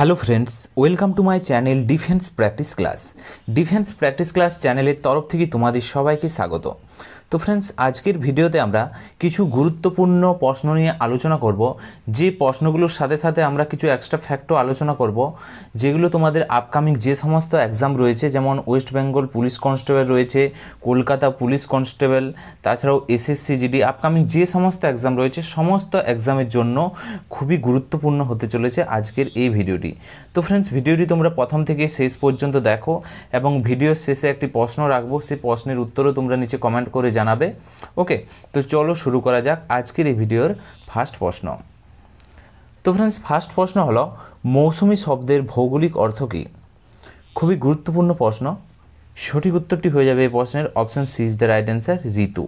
Hello friends, welcome to my channel defence practice class. Defence practice class চ্যানেলের তরফ থেকে তোমাদের সবাইকে স্বাগত। তো ফ্রেন্ডস, আজকের ভিডিওতে আমরা কিছু গুরুত্বপূর্ণ প্রশ্ন নিয়ে আলোচনা করব। যে প্রশ্নগুলোর সাথে সাথে আমরা কিছু এক্সট্রা ফ্যাক্টও আলোচনা করব, যেগুলো তোমাদের আপকামিং যে সমস্ত এক্সাম রয়েছে, যেমন ওয়েস্ট বেঙ্গল পুলিশ কনস্টেবল রয়েছে, কলকাতা পুলিশ কনস্টেবল তাছাড়াও এসএসসি জিডি আপকামিং যে সমস্ত এক্সাম রয়েছে, সমস্ত এক্সামের জন্য খুবই গুরুত্বপূর্ণ হতে চলেছে আজকের এই ভিডিওটি। তো ফ্রেন্ডস ভিডিওটি তোমরা প্রথম থেকে শেষ পর্যন্ত দেখো এবং ভিডিওর শেষে একটি প্রশ্ন রাখব, সেই প্রশ্নের উত্তরও তোমরা নিচে কমেন্ট করে জানাবে। ওকে তো চলো শুরু করা যাক আজকের এই ভিডিওর ফার্স্ট প্রশ্ন। তো ফ্রেন্ডস ফার্স্ট প্রশ্ন হলো, মৌসুমি শব্দের ভৌগোলিক অর্থ কী? খুবই গুরুত্বপূর্ণ প্রশ্ন। সঠিক উত্তরটি হয়ে যাবে এই প্রশ্নের option C is the right answer Ritu.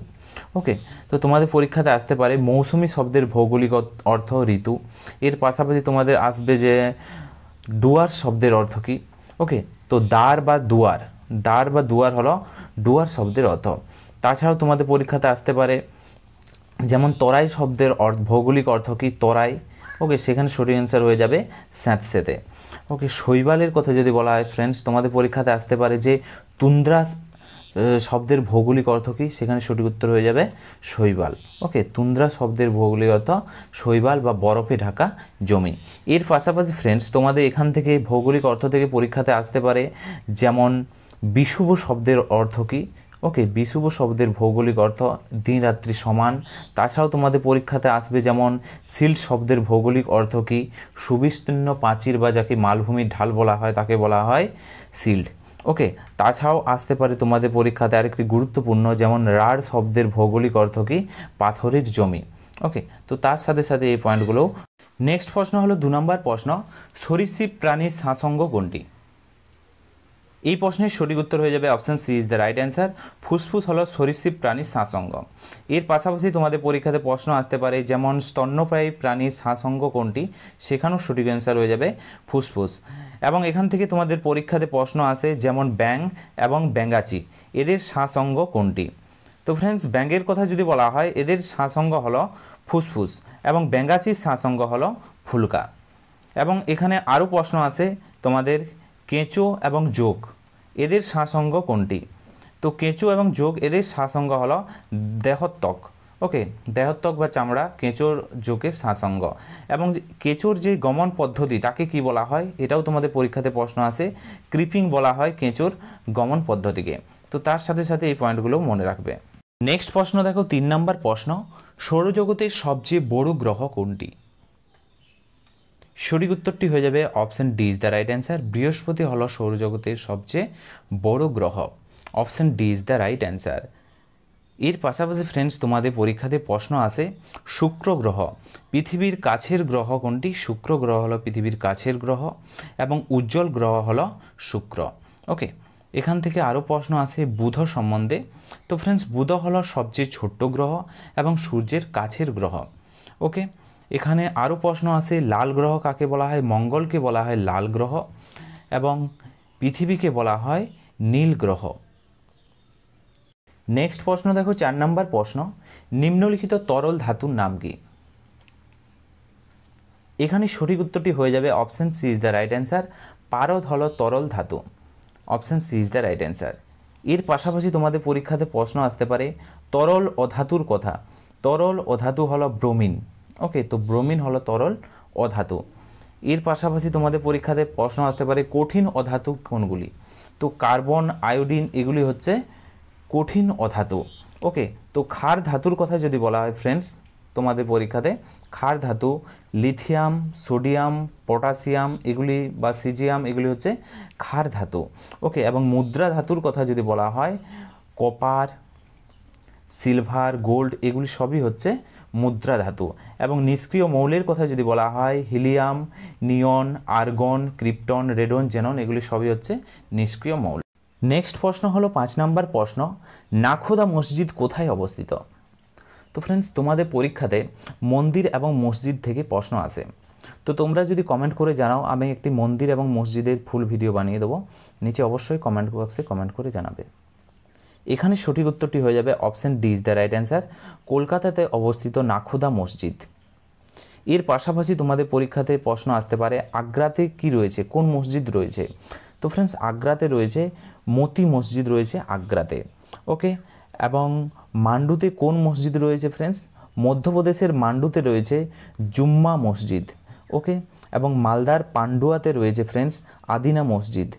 Okay তো তোমাদের পরীক্ষাতে আসতে পারে, মৌসুমি শব্দের ভৌগোলিক অর্থ ঋতু। এর পাশাপাশি তোমাদের আসবে যে ডুয়ার শব্দের অর্থ কি? ওকে তো দ্বার বা দুয়ার, দ্বার বা দুয়ার হলো ডুয়ার শব্দের অর্থ। তাছাড়াও তোমাদের পরীক্ষাতে আসতে পারে, যেমন তরাই শব্দের অর্থ, ভৌগোলিক অর্থ কি? তরাই। ওকে সেখানে সঠিক অ্যান্সার হয়ে যাবে স্যাঁতস্যাঁতে ওকে শৈবালের কথা যদি বলা হয় ফ্রেন্ডস তোমাদের পরীক্ষাতে আসতে পারে যে তুন্দ্রা শব্দের ভৌগোলিক অর্থ কী? সেখানে সঠিক উত্তর হয়ে যাবে শৈবাল। ওকে, তুন্দ্রা শব্দের ভৌগোলিক অর্থ শৈবাল বা বরফে ঢাকা জমি। এর পাশাপাশি ফ্রেন্ডস তোমাদের এখান থেকে ভৌগোলিক অর্থ থেকে পরীক্ষাতে আসতে পারে যেমন বিষুব শব্দের অর্থ কি? ওকে বিষুব শব্দের ভৌগোলিক অর্থ দিন রাত্রি সমান। তাছাড়াও তোমাদের পরীক্ষাতে আসবে যেমন সিল্ট শব্দের ভৌগোলিক অর্থ কী? সুবিস্তীর্ণ প্রাচীর বা যাকে মালভূমির ঢাল বলা হয়, তাকে বলা হয় সিল্ড। ওকে তাছাড়াও আসতে পারে তোমাদের পরীক্ষাতে আরেকটি গুরুত্বপূর্ণ, যেমন রার শব্দের ভৌগোলিক অর্থ কি? পাথরের জমি। ওকে তো তার সাথে সাথে এই পয়েন্টগুলো নেক্সট প্রশ্ন হলো দু নম্বর প্রশ্ন। সরীসৃপ প্রাণীর সাসঙ্গ কোনটি? এই প্রশ্নের সঠিক উত্তর হয়ে যাবে option C is the right answer ফুসফুস হলো সরীসৃপ প্রাণীর শ্বাসঙ্গ। এর পাশাপাশি তোমাদের পরীক্ষাতে প্রশ্ন আসতে পারে, যেমন স্তন্যপ্রায়ী প্রাণীর শ্বাসঙ্গ কোনটি? সেখানেও সঠিক অ্যান্সার হয়ে যাবে ফুসফুস। এবং এখান থেকে তোমাদের পরীক্ষাতে প্রশ্ন আসে, যেমন ব্যাং এবং ব্যাঙ্গাচি এদের শ্বাসঙ্গ কোনটি? তো ফ্রেন্ডস ব্যাঙ্গের কথা যদি বলা হয়, এদের শ্বাসঙ্গ হলো ফুসফুস এবং ব্যাঙ্গাচির শ্বাসঙ্গ হলো ফুলকা। এবং এখানে আরও প্রশ্ন আছে তোমাদের কেঁচো এবং যোগ এদের শ্বাসঙ্গ কোনটি? তো কেঁচো এবং যোগ এদের শ্বাসঙ্গ হলো দেহত্বক। ওকে, দেহত্বক বা চামড়া কেঁচোর যোগের শ্বাসঙ্গ এবং কেঁচোর যে গমন পদ্ধতি, তাকে কি বলা হয়? এটাও তোমাদের পরীক্ষাতে প্রশ্ন আছে। ক্রিপিং বলা হয় কেঁচোর গমন পদ্ধতিকে। তো তার সাথে সাথে এই পয়েন্টগুলো মনে রাখবে। নেক্সট প্রশ্ন দেখো, তিন নম্বর প্রশ্ন। সৌরজগতের সবচেয়ে বড় গ্রহ কোনটি? সঠিক উত্তরটি হয়ে যাবে option D is the right answer. বৃহস্পতি হলো সৌরজগতের সবচেয়ে বড় গ্রহ। Option D is the right answer. এর পাশাপাশি ফ্রেন্ডস তোমাদের পরীক্ষাতে প্রশ্ন আসে শুক্র গ্রহ, পৃথিবীর কাছের গ্রহ কোনটি? শুক্র গ্রহ হলো পৃথিবীর কাছের গ্রহ এবং উজ্জ্বল গ্রহ হলো শুক্র। ওকে এখান থেকে আরও প্রশ্ন আসে বুধ সম্বন্ধে। তো ফ্রেন্ডস বুধ হলো সবচেয়ে ছোট্ট গ্রহ এবং সূর্যের কাছের গ্রহ। ওকে এখানে আরও প্রশ্ন আসে লাল গ্রহ কাকে বলা হয়? মঙ্গলকে বলা হয় লাল গ্রহ এবং পৃথিবীকে বলা হয় নীল গ্রহ। নেক্সট প্রশ্ন দেখো, চার নম্বর প্রশ্ন। নিম্নলিখিত তরল ধাতুর নাম কি? এখানে সঠিক উত্তরটি হয়ে যাবে option C is the right answer পারদ হল তরল ধাতু। Option C is the right answer এর পাশাপাশি তোমাদের পরীক্ষাতে প্রশ্ন আসতে পারে, তরল অধাতুর কথা। তরল অধাতু হল ব্রোমিন। ওকে তো ব্রোমিন হলো তরল অধাতু। এর পাশাপাশি তোমাদের পরীক্ষাতে প্রশ্ন আসতে পারে, কঠিন অধাতু কোনগুলি? তো কার্বন, আয়োডিন, এগুলি হচ্ছে কঠিন অধাতু। ওকে তো ক্ষার ধাতুর কথা যদি বলা হয় ফ্রেন্ডস তোমাদের পরীক্ষাতে, ক্ষার ধাতু লিথিয়াম সোডিয়াম পটাশিয়াম এগুলি বা সিজিয়াম এগুলি হচ্ছে ক্ষার ধাতু। ওকে এবং মুদ্রা ধাতুর কথা যদি বলা হয় কপার সিলভার গোল্ড এগুলি সবই হচ্ছে মুদ্রা ধাতু। এবং নিষ্ক্রিয় মৌলের কথা যদি বলা হয় helium neon argon krypton radon xenon এগুলি সবই হচ্ছে নিষ্ক্রিয় মৌল। নেক্সট প্রশ্ন হলো পাঁচ নম্বর প্রশ্ন, নাখোদা মসজিদ কোথায় অবস্থিত? তো ফ্রেন্ডস তোমাদের পরীক্ষাতে মন্দির এবং মসজিদ থেকে প্রশ্ন আসে তো তোমরা যদি কমেন্ট করে জানাও, আমি একটি মন্দির এবং মসজিদের ফুল ভিডিও বানিয়ে দেবো। নিচে অবশ্যই কমেন্ট বক্সে কমেন্ট করে জানাবে। এখানে সঠিক উত্তরটি হয়ে যাবে option D is the right answer, কলকাতাতে অবস্থিত নাখোদা মসজিদ। এর পাশাপাশি তোমাদের পরীক্ষাতে প্রশ্ন আসতে পারে, আগ্রাতে কি রয়েছে? কোন মসজিদ রয়েছে? তো ফ্রেন্ডস আগ্রাতে রয়েছে, মতি মসজিদ রয়েছে আগ্রাতে। ওকে? এবং মান্ডুতে কোন মসজিদ রয়েছে ফ্রেন্ডস মধ্যপ্রদেশের মান্ডুতে রয়েছে জুম্মা মসজিদ। ওকে? এবং মালদার পান্ডুয়াতে রয়েছে ফ্রেন্ডস আদিনা মসজিদ।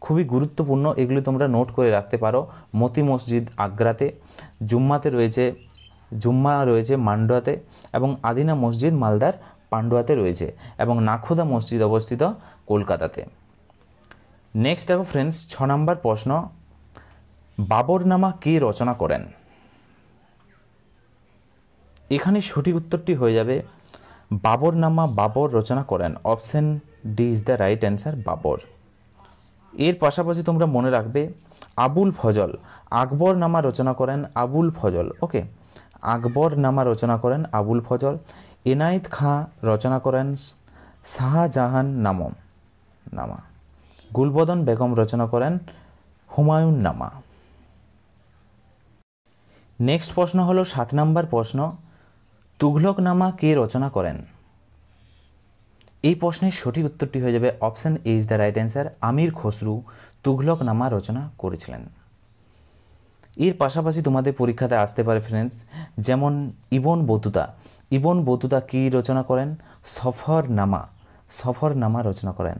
খুবই গুরুত্বপূর্ণ, এগুলি তোমরা নোট করে রাখতে পারো। মতি মসজিদ আগ্রাতে, জুম্মাতে রয়েছে, জুম্মা রয়েছে মান্ডুয়াতে এবং আদিনা মসজিদ মালদার পান্ডুয়াতে রয়েছে এবং নাখোদা মসজিদ অবস্থিত কলকাতাতে। নেক্সট দেখো ফ্রেন্ডস ছ নম্বর প্রশ্ন, বাবরনামা কে রচনা করেন? এখানে সঠিক উত্তরটি হয়ে যাবে, বাবরনামা বাবর রচনা করেন। Option D is the right answer Babur. এর পাশাপাশি তোমরা মনে রাখবে, আবুল ফজল, আকবর নামা রচনা করেন আবুল ফজল ওকে আকবর নামা রচনা করেন আবুল ফজল, এনায়েত খাঁ রচনা করেন শাহজাহান নামম নামা। গুলবদন বেগম রচনা করেন হুমায়ুন নামা। নেক্সট প্রশ্ন হলো সাত নম্বর প্রশ্ন তুঘলকনামা কে রচনা করেন? এই প্রশ্নের সঠিক উত্তরটি হয়ে যাবে option A is the right answer Amir Khusrau Tughluqnama রচনা করেছিলেন। এর পাশাপাশি তোমাদের পরীক্ষাতে আসতে পারে ফ্রেন্ডস যেমন ইবন বতুতা। ইবন বতুতা কি রচনা করেন? সফরনামা। সফরনামা রচনা করেন।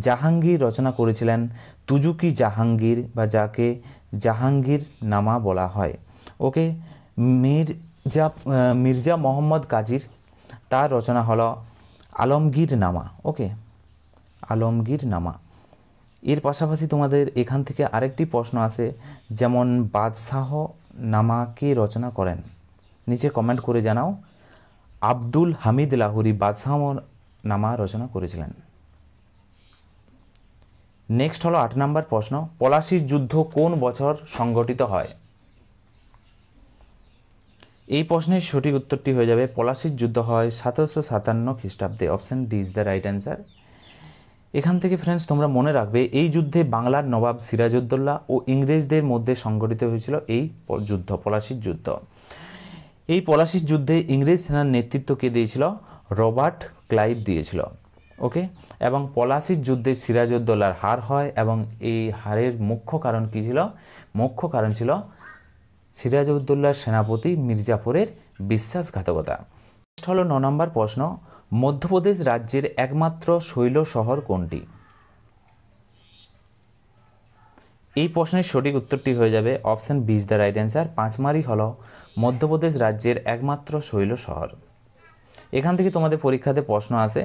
জাহাঙ্গীর রচনা করেছিলেন তুজুকি জাহাঙ্গীর বা যাকে জাহাঙ্গীর নামা বলা হয়। ওকে মির্জা মির্জা মোহাম্মদ কাজির। তার রচনা হলো আলমগীর নামা ওকে আলমগীর নামা এর পাশাপাশি তোমাদের এখান থেকে আরেকটি প্রশ্ন আছে, যেমন বাদশাহ নামা কে রচনা করেন। নিচে কমেন্ট করে জানাও, আব্দুল হামিদ লাহুরি বাদশাহ নামা রচনা করেছিলেন। নেক্সট হলো আট নম্বর প্রশ্ন, পলাশির যুদ্ধ কোন বছর সংগঠিত হয়? এই প্রশ্নের সঠিক উত্তরটি হয়ে যাবে, পলাশির যুদ্ধ হয় সতেরোশো সাতান্ন খ্রিস্টাব্দে। Option D is the right answer এখান থেকে ফ্রেন্ডস তোমরা মনে রাখবে, এই যুদ্ধে বাংলার নবাব সিরাজউদ্দৌলা ও ইংরেজদের মধ্যে সংগঠিত হয়েছিল এই যুদ্ধ, পলাশির যুদ্ধ। এই পলাশির যুদ্ধে ইংরেজ সেনার নেতৃত্ব কে দিয়েছিল? রবার্ট ক্লাইভ দিয়েছিল। ওকে এবং পলাশির যুদ্ধে সিরাজউদ্দৌলার হার হয় এবং এই হারের মুখ্য কারণ কী ছিল? মুখ্য কারণ ছিল সিরাজউদ্দৌলার সেনাপতি মির্জাপুরের বিশ্বাসঘাতকতা। হলো ন নম্বর প্রশ্ন, মধ্যপ্রদেশ রাজ্যের একমাত্র শৈল শহর কোনটি? এই প্রশ্নের সঠিক উত্তরটি হয়ে যাবে option B is the right answer. Pachmarhi হল, মধ্যপ্রদেশ রাজ্যের একমাত্র শৈল শহর। এখান থেকে তোমাদের পরীক্ষাতে প্রশ্ন আসে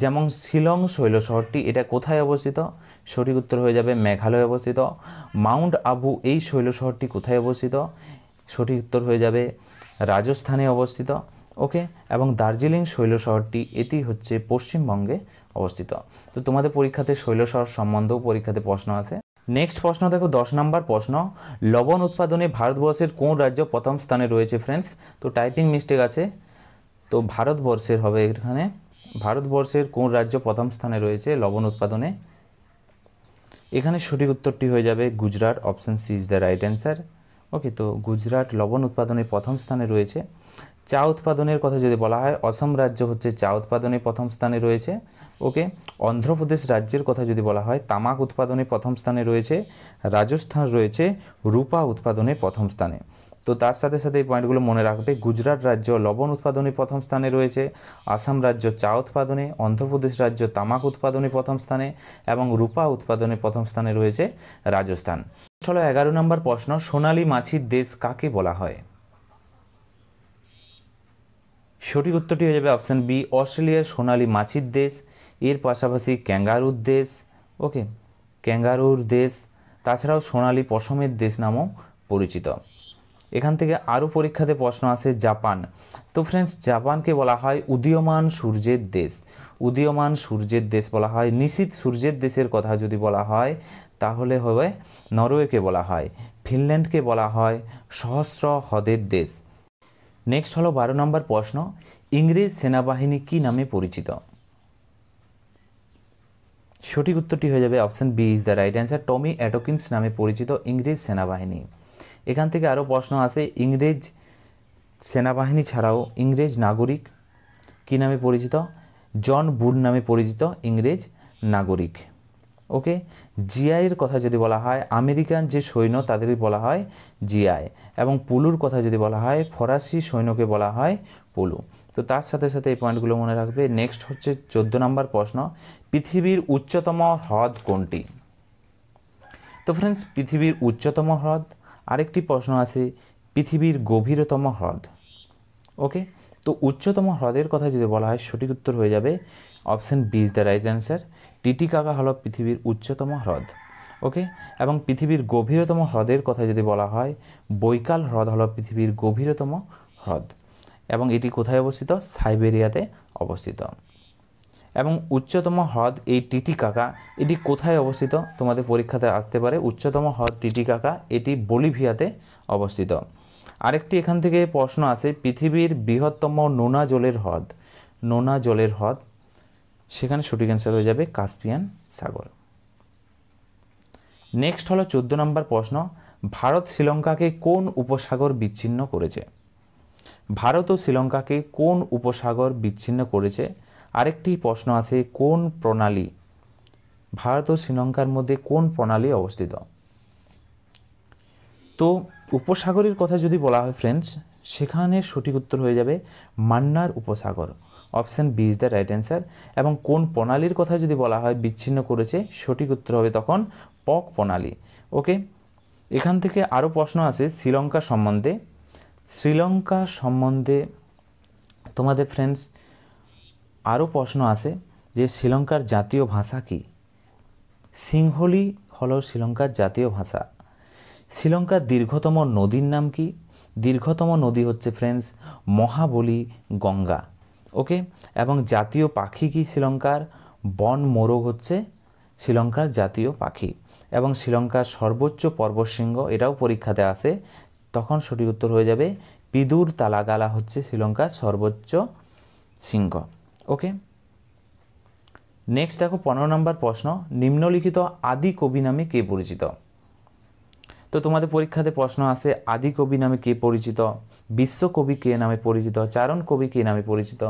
যেমন শিলং শৈল শহরটি, এটা কোথায় অবস্থিত? সঠিক উত্তর হয়ে যাবে মেঘালয়ে অবস্থিত। মাউন্ট আবু এই শৈল শহরটি কোথায় অবস্থিত? সঠিক উত্তর হয়ে যাবে রাজস্থানে অবস্থিত। ওকে, এবং দার্জিলিং শৈল শহরটি, এটি হচ্ছে পশ্চিমবঙ্গে অবস্থিত। তো তোমাদের পরীক্ষাতে শৈল শহর সম্বন্ধেও পরীক্ষাতে প্রশ্ন আছে। নেক্সট প্রশ্ন দেখো, দশ নম্বর প্রশ্ন। লবণ উৎপাদনে ভারতবর্ষের কোন রাজ্য প্রথম স্থানে রয়েছে ফ্রেন্ডস তো টাইপিং মিস্টেক আছে। তো ভারতবর্ষের হবে এখানে। ভারতবর্ষের কোন রাজ্য প্রথম স্থানে রয়েছে লবণ উৎপাদনে? এখানে সঠিক উত্তরটি হয়ে যাবে Gujarat option C is the right answer okay তো গুজরাট লবণ উৎপাদনে প্রথম স্থানে রয়েছে। চা উৎপাদনের কথা যদি বলা হয়, অসম রাজ্য হচ্ছে চা উৎপাদনে প্রথম স্থানে রয়েছে। ওকে, অন্ধ্রপ্রদেশ রাজ্যের কথা যদি বলা হয়, তামাক উৎপাদনে প্রথম স্থানে রয়েছে, রাজস্থান রয়েছে, রূপা উৎপাদনে প্রথম স্থানে। তো তার সাথে সাথে এই পয়েন্টগুলো মনে রাখবে, গুজরাট রাজ্য লবণ উৎপাদনে প্রথম স্থানে রয়েছে, আসাম রাজ্য চা উৎপাদনে, অন্ধ্রপ্রদেশ রাজ্য তামাক উৎপাদনে প্রথম স্থানে এবং রূপা উৎপাদনে প্রথম স্থানে রয়েছে রাজস্থান। চলো এগারো নম্বর প্রশ্ন, সোনালী মাছির দেশ কাকে বলা হয়? সঠিক উত্তরটি হয়ে যাবে অপশান বি অস্ট্রেলিয়ার সোনালি মাছির দেশ, এর পাশাপাশি ক্যাঙ্গারুর দেশ, ওকে, ক্যাঙ্গারুর দেশ, তাছাড়াও সোনালি পশমের দেশ নামও পরিচিত। এখান থেকে আরও পরীক্ষাতে প্রশ্ন আসে জাপান। তো ফ্রেন্ডস জাপানকে বলা হয় উদীয়মান সূর্যের দেশ। উদীয়মান সূর্যের দেশ বলা হয়। নিশীত সূর্যের দেশের কথা যদি বলা হয়, তাহলে হবে নরওয়েকে বলা হয়। ফিনল্যান্ডকে বলা হয় সহস্র হ্রদের দেশ। নেক্সট হলো বারো নম্বর প্রশ্ন, ইংরেজ সেনাবাহিনী কি নামে পরিচিত? সঠিক উত্তরটি হয়ে যাবে option B is the right answer Tommy Atkins নামে পরিচিত ইংরেজ সেনাবাহিনী। এখান থেকে আরও প্রশ্ন আসে ইংরেজ সেনাবাহিনী ছাড়াও ইংরেজ নাগরিক কী নামে পরিচিত? জন বুল নামে পরিচিত ইংরেজ নাগরিক। ওকে? জিআইয়ের কথা যদি বলা হয়, আমেরিকান যে সৈন্য তাদেরই বলা হয় জিআই এবং পুলুর কথা যদি বলা হয়, ফরাসি সৈন্যকে বলা হয় পুলু। তো তার সাথে সাথে এই পয়েন্টগুলো মনে রাখবে। নেক্সট হচ্ছে চোদ্দ নম্বর প্রশ্ন, পৃথিবীর উচ্চতম হ্রদ কোনটি? তো ফ্রেন্ডস পৃথিবীর উচ্চতম হ্রদ, আরেকটি প্রশ্ন আছে, পৃথিবীর গভীরতম হ্রদ। ওকে? তো উচ্চতম হ্রদের কথা যদি বলা হয়, সঠিক উত্তর হয়ে যাবে option B is the right answer Titicaca হলো পৃথিবীর উচ্চতম হ্রদ ওকে এবং পৃথিবীর গভীরতম হ্রদের কথা যদি বলা হয়, বৈকাল হ্রদ হলো পৃথিবীর গভীরতম হ্রদ, এবং এটি কোথায় অবস্থিত? সাইবেরিয়াতে অবস্থিত। এবং উচ্চতম হ্রদ এই টিটিকাকা এটি কোথায় অবস্থিত? তোমাদের পরীক্ষাতে আসতে পারে। উচ্চতম হ্রদ টিটিকাকা এটি বলিভিয়াতে অবস্থিত। আরেকটি এখান থেকে প্রশ্ন আছে, পৃথিবীর বৃহত্তম নোনা জলের হ্রদ। নোনা জলের হ্রদ, সেখানে সঠিক অ্যান্সার হয়ে যাবে কাস্পিয়ান সাগর। নেক্সট হলো চোদ্দ নম্বর প্রশ্ন, ভারত শ্রীলঙ্কাকে কোন উপসাগর বিচ্ছিন্ন করেছে? ভারত ও শ্রীলঙ্কাকে কোন উপসাগর বিচ্ছিন্ন করেছে? আরেকটি প্রশ্ন আছে, কোন প্রণালী? ভারত ও শ্রীলঙ্কার মধ্যে কোন প্রণালী অবস্থিত? তো উপসাগরের কথা যদি বলা হয় ফ্রেন্ডস সেখানে সঠিক উত্তর হয়ে যাবে মান্নার উপসাগর। Option B is the right answer এবং কোন প্রণালীর কথা যদি বলা হয়, বিচ্ছিন্ন করেছে, সঠিক উত্তর হবে তখন পক প্রণালী। ওকে এখান থেকে আরও প্রশ্ন আছে শ্রীলঙ্কা সম্বন্ধে। শ্রীলঙ্কা সম্বন্ধে তোমাদের ফ্রেন্ডস আরও প্রশ্ন আছে যে শ্রীলঙ্কার জাতীয় ভাষা কি? সিংহলি হল শ্রীলঙ্কার জাতীয় ভাষা। শ্রীলঙ্কার দীর্ঘতম নদীর নাম কি? দীর্ঘতম নদী হচ্ছে ফ্রেন্ডস মহাবলী গঙ্গা। ওকে এবং জাতীয় পাখি কি শ্রীলঙ্কার? বন মোরগ হচ্ছে শ্রীলঙ্কার জাতীয় পাখি। এবং শ্রীলঙ্কার সর্বোচ্চ পর্বতশৃঙ্গ, এটাও পরীক্ষাতে আসে তখন সঠিক উত্তর হয়ে যাবে, পিদুর তালাগালা হচ্ছে শ্রীলঙ্কার সর্বোচ্চ শৃঙ্গ। ওকে নেক্সট দেখো, পনেরো নম্বর প্রশ্ন, নিম্নলিখিত আদি কবি নামে কে পরিচিত? তো তোমাদের পরীক্ষাতে প্রশ্ন আসে আদি কবি নামে কে পরিচিত? বিশ্বকবি কে নামে পরিচিত? চারণ কবি কে নামে পরিচিত?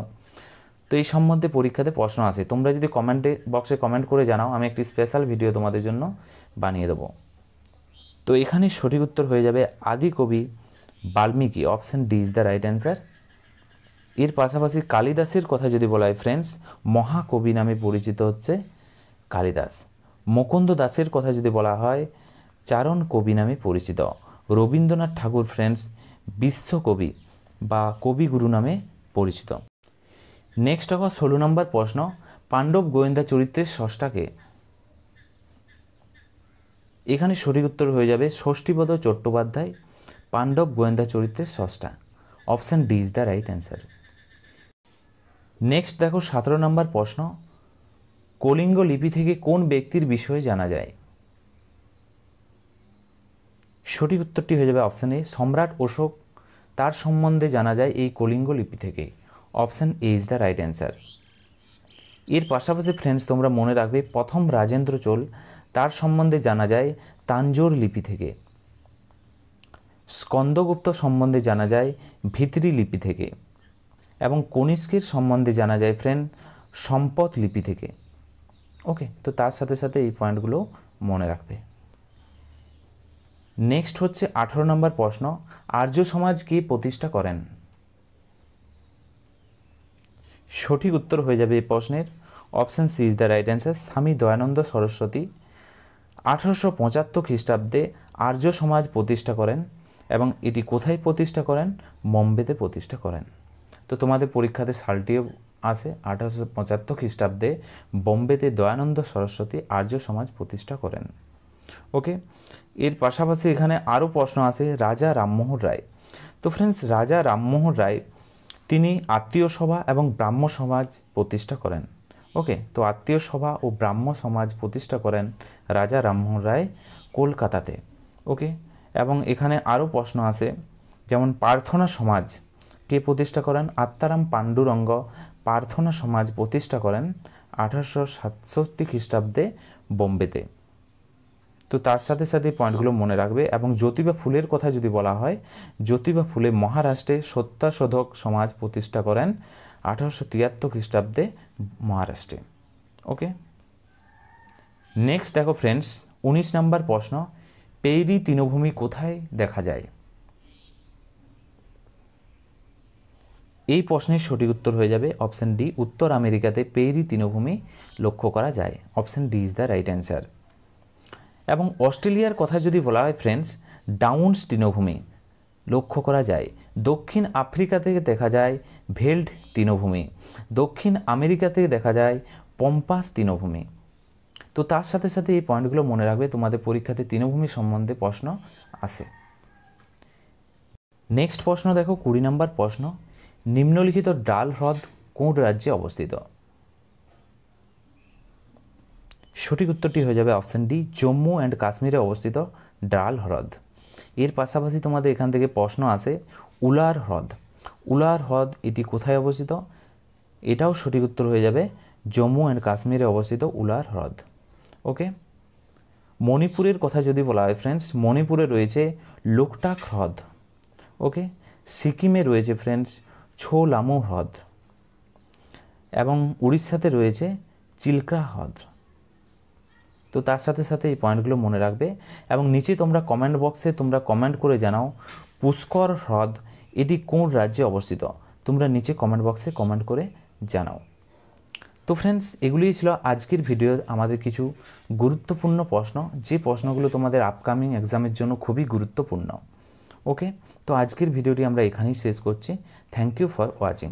তো এই সম্বন্ধে পরীক্ষাতে প্রশ্ন আসে তোমরা যদি কমেন্টে, বক্সে কমেন্ট করে জানাও, আমি একটি স্পেশাল ভিডিও তোমাদের জন্য বানিয়ে দেবো। তো এখানে সঠিক উত্তর হয়ে যাবে, আদি কবি Valmiki. Option D is the right answer এর পাশাপাশি কালিদাসের কথা যদি বলা হয় ফ্রেন্ডস মহাকবি নামে পরিচিত হচ্ছে কালিদাস। মুকুন্দ দাসের কথা যদি বলা হয় চারণ কবি নামে পরিচিত। রবীন্দ্রনাথ ঠাকুর ফ্রেন্ডস বিশ্বকবি বা কবিগুরু নামে পরিচিত। নেক্সট আবার ষোলো নম্বর প্রশ্ন, পাণ্ডব গোয়েন্দা চরিত্রের ষষ্ঠাকে এখানে সঠিক উত্তর হয়ে যাবে ষষ্ঠীপদ চট্টোপাধ্যায়, পাণ্ডব গোয়েন্দা চরিত্রের ষষ্ঠা option D is the right answer next দেখো সতেরো নম্বর প্রশ্ন, কলিঙ্গ লিপি থেকে কোন ব্যক্তির বিষয়ে জানা যায়? সঠিক উত্তরটি হয়ে যাবে অপশান এ, সম্রাট অশোক। তার সম্বন্ধে জানা যায় এই কলিঙ্গ লিপি থেকে option A is the right answer. এর পাশাপাশি ফ্রেন্ডস তোমরা মনে রাখবে, প্রথম রাজেন্দ্র চোল, তার সম্বন্ধে জানা যায় তাঞ্জোর লিপি থেকে। স্কন্দগুপ্ত সম্বন্ধে জানা যায় ভিত্রি লিপি থেকে। এবং কনিষ্কের সম্বন্ধে জানা যায় ফ্রেন্ড সম্পদ লিপি থেকে। ওকে, তো তার সাথে সাথে এই পয়েন্টগুলো মনে রাখবে। নেক্সট হচ্ছে আঠেরো নম্বর প্রশ্ন, আর্য সমাজ কে প্রতিষ্ঠা করেন? সঠিক উত্তর হয়ে যাবে এই প্রশ্নের। Option C is the right answer Swami Dayananda Saraswati. আঠারোশো পঁচাত্তর খ্রিস্টাব্দে আর্য সমাজ প্রতিষ্ঠা করেন এবং এটি কোথায় প্রতিষ্ঠা করেন? বোম্বেতে প্রতিষ্ঠা করেন। তো তোমাদের পরীক্ষাতে সালটিও আছে, আঠারোশো পঁচাত্তর খ্রিস্টাব্দে বোম্বেতে দয়ানন্দ সরস্বতী আর্য সমাজ প্রতিষ্ঠা করেন। ওকে এর পাশাপাশি এখানে আরও প্রশ্ন আছে, রাজা রামমোহন রায়। তো ফ্রেন্ডস রাজা রামমোহন রায়, তিনি আত্মীয় সভা এবং ব্রাহ্ম সমাজ প্রতিষ্ঠা করেন। ওকে তো আত্মীয় সভা ও ব্রাহ্ম সমাজ প্রতিষ্ঠা করেন রাজা রামমোহন রায় কলকাতাতে। ওকে এবং এখানে আরও প্রশ্ন আছে, যেমন প্রার্থনা সমাজ কে প্রতিষ্ঠা করেন? আত্মারাম পাণ্ডুরঙ্গ প্রার্থনা সমাজ প্রতিষ্ঠা করেন আঠারোশো সাতষট্টি খ্রিস্টাব্দে বোম্বেতে। তো তার সাথে সাথে পয়েন্টগুলো মনে রাখবে এবং জ্যোতিবা ফুলের কথা যদি বলা হয়, জ্যোতিবা ফুলে মহারাষ্ট্রে সত্যাশোধক সমাজ প্রতিষ্ঠা করেন আঠারোশো তিয়াত্তর খ্রিস্টাব্দে মহারাষ্ট্রে। ওকে? নেক্সট দেখো ফ্রেন্ডস উনিশ নম্বর প্রশ্ন, পেইরি তৃণভূমি কোথায় দেখা যায়? এই প্রশ্নের সঠিক উত্তর হয়ে যাবে অপশান ডি উত্তর আমেরিকাতে পেইরি তৃণভূমি লক্ষ্য করা যায়। Option D is the right answer এবং অস্ট্রেলিয়ার কথা যদি বলা হয় ফ্রেন্ডস ডাউন্স তৃণভূমি। লক্ষ্য করা যায়, দক্ষিণ আফ্রিকা থেকে দেখা যায় ভেল্ড তৃণভূমি। দক্ষিণ আমেরিকা থেকে দেখা যায় পম্পাস তৃণভূমি। তো তার সাথে সাথে এই পয়েন্টগুলো মনে রাখবে, তোমাদের পরীক্ষাতে তৃণভূমি সম্বন্ধে প্রশ্ন আসে নেক্সট প্রশ্ন দেখো, কুড়ি নম্বর প্রশ্ন। নিম্নলিখিত ডাল হ্রদ কোন রাজ্যে অবস্থিত? সঠিক উত্তরটি হয়ে যাবে অপশান ডি, জম্মু অ্যান্ড কাশ্মীরে অবস্থিত ডাল হ্রদ। এর পাশাপাশি তোমাদের এখান থেকে প্রশ্ন আসে উলার হ্রদ। উলার হ্রদ এটি কোথায় অবস্থিত? এটাও সঠিক উত্তর হয়ে যাবে, জম্মু অ্যান্ড কাশ্মীরে অবস্থিত উলার হ্রদ। ওকে মণিপুরের কথা যদি বলা হয় ফ্রেন্ডস মণিপুরে রয়েছে লোকটাক হ্রদ। ওকে সিকিমে রয়েছে ফ্রেন্ডস ছো লামু হ্রদ। এবং উড়িষ্যাতে রয়েছে চিল্কা হ্রদ। তো তার সাথে সাথে এই পয়েন্টগুলো মনে রাখবে এবং নিচে তোমরা কমেন্ট বক্সে তোমরা কমেন্ট করে জানাও, পুষ্কর হ্রদ, এটি কোন রাজ্যে অবস্থিত? তোমরা নিচে কমেন্ট বক্সে কমেন্ট করে জানাও। তো ফ্রেন্ডস এগুলিই ছিল আজকের ভিডিওর আমাদের কিছু গুরুত্বপূর্ণ প্রশ্ন। যে প্রশ্নগুলো তোমাদের আপকামিং এক্সামের জন্য খুবই গুরুত্বপূর্ণ। ওকে তো আজকের ভিডিওটি আমরা এখানেই শেষ করছি। Thank you for watching